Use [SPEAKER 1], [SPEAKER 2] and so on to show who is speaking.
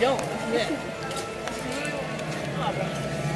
[SPEAKER 1] don't. Yeah.